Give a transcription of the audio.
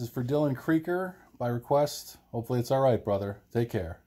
this is for Dylan Creeker by request. Hopefully it's all right, brother. Take care.